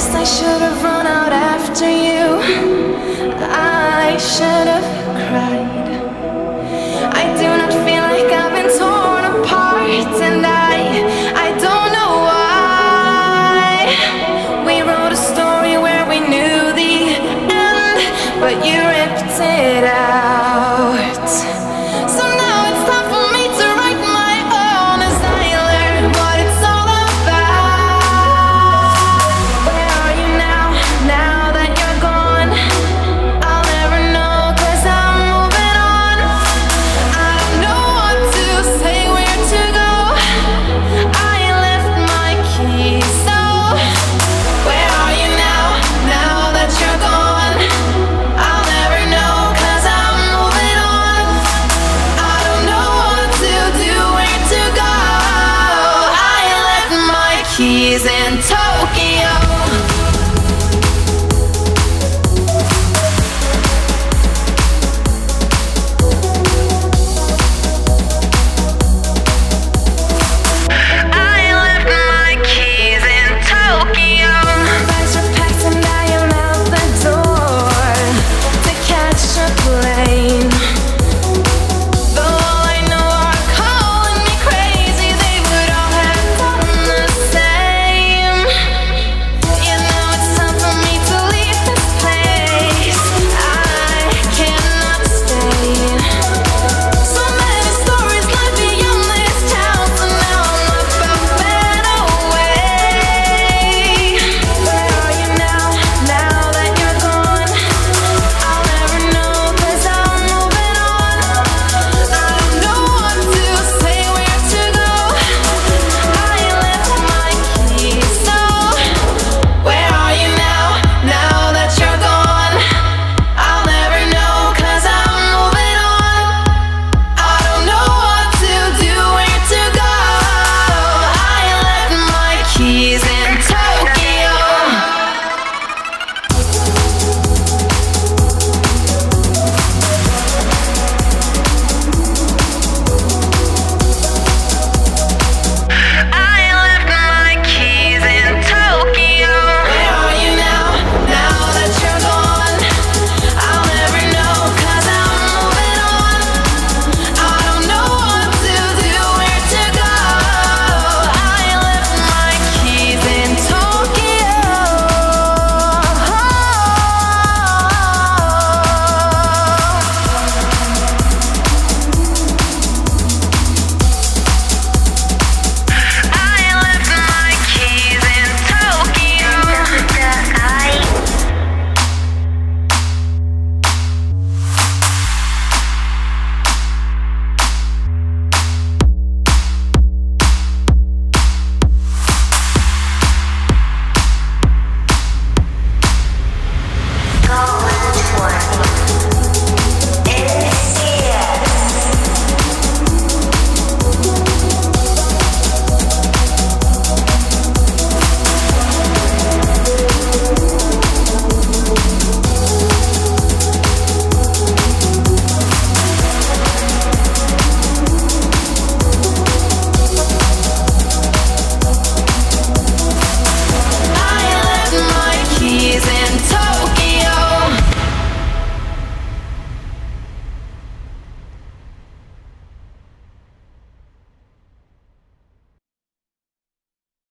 guess I should have run out after you. I should have cried. I do not feel like I've been torn apart, and I, I don't know why. We wrote a story where we knew the end, but you ripped it out. Keys in Tokyo.